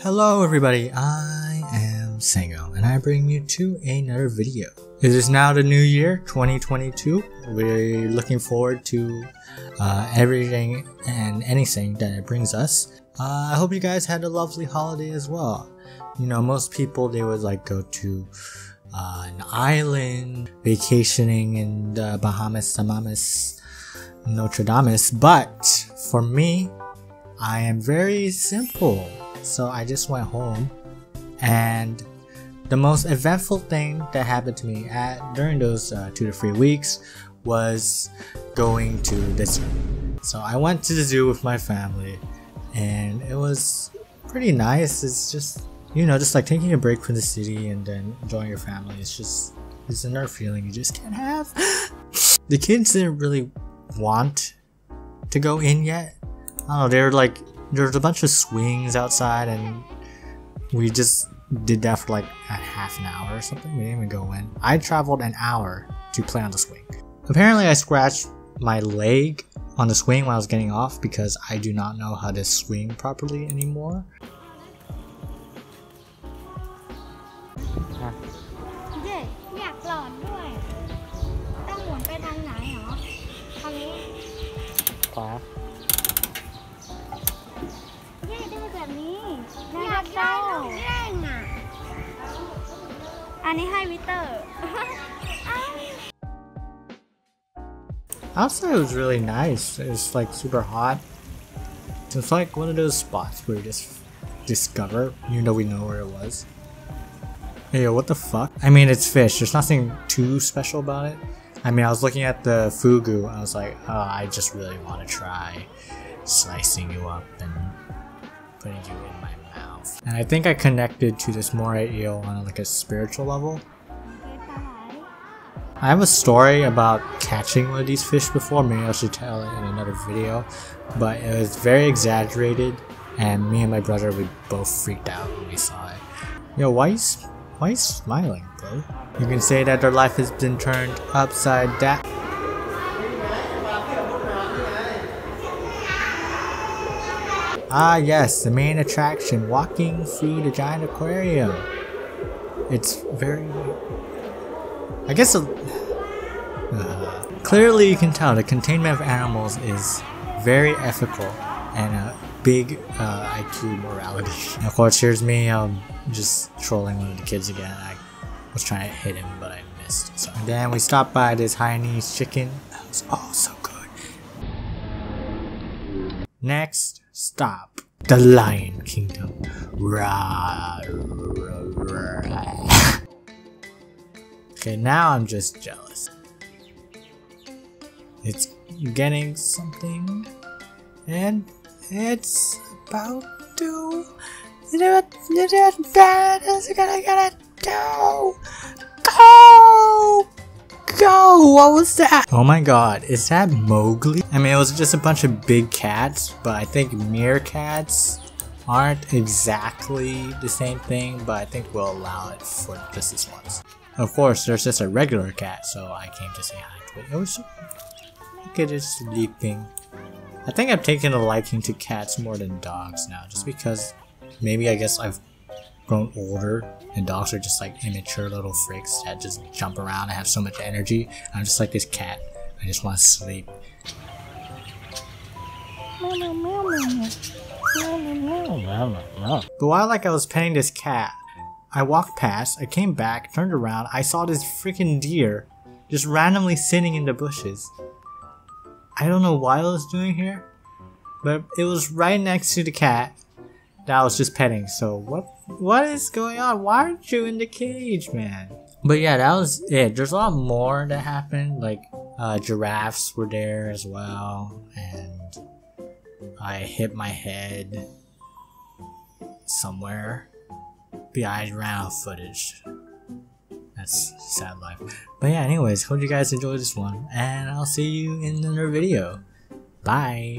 Hello everybody, I am Saeng0 and I bring you to another video. It is now the new year, 2022. We're looking forward to uh, everything and anything that it brings us. Uh, I hope you guys had a lovely holiday as well. You know, most people, they would like go to uh, an island, vacationing in the Bahamas, Samamas, Notre Dame, but for me, I am very simple. So I just went home and the most eventful thing that happened to me at during those uh, two to three weeks was going to the zoo. So I went to the zoo with my family and it was pretty nice. It's just you know, just like taking a break from the city and then enjoying your family. It's just it's another feeling you just can't have. the kids didn't really want to go in yet. I don't know, they were like there's a bunch of swings outside and we just did that for like a half an hour or something. We didn't even go in. I traveled an hour to play on the swing. Apparently I scratched my leg on the swing when I was getting off because I do not know how to swing properly anymore. เากได้ลูกเล่นอ่ะ อันนี้ให้วิเตอร์ Outside was really nice. It was like super hot. It's like one of those spots where you just discover, even though we know where it was. Hey, yo, what the fuck? I mean, it's fish. There's nothing too special about it. I mean, I was looking at the fugu. I was like, oh, I just really want to try slicing you up and putting you in my mouth. And I think I connected to this moray eel on like a spiritual level. I have a story about catching one of these fish before, maybe I should tell it in another video, but it was very exaggerated and me and my brother we both freaked out when we saw it. Yo, why you, why you smiling, bro? You can say that their life has been turned upside down. Ah yes, the main attraction, walking through the giant aquarium. It's very I guess a, uh, clearly you can tell the containment of animals is very ethical and a big uh, IQ morality. And of course, here's me um, just trolling one of the kids again. I was trying to hit him, but I missed. So and then we stopped by this Hainanese chicken. That was so good. Next stop, the Lion Kingdom. Okay, now I'm just jealous. It's getting something, and it's about to. What is it gonna gonna do? Go! Go! What was that? Oh my god, is that Mowgli? I mean, it was just a bunch of big cats, but I think meerkats aren't exactly the same thing, but I think we'll allow it for just this once. Of course, there's just a regular cat, so I came to say hi to it. It was look at it sleeping. I think I've taken a liking to cats more than dogs now, just because maybe I guess I've grown older and dogs are just like immature little freaks that just jump around and have so much energy. I'm just like this cat. I just want to sleep. But while like I was petting this cat, I walked past, I came back, turned around, I saw this freaking deer just randomly sitting in the bushes. I don't know what I was doing here, but it was right next to the cat that was just petting. So what what is going on? Why aren't you in the cage, man? But yeah, that was it. There's a lot more that happened. Like uh, giraffes were there as well, and I hit my head somewhere. I ran footage. That's sad life. But yeah, anyways, hope you guys enjoyed this one, and I'll see you in another video. Bye.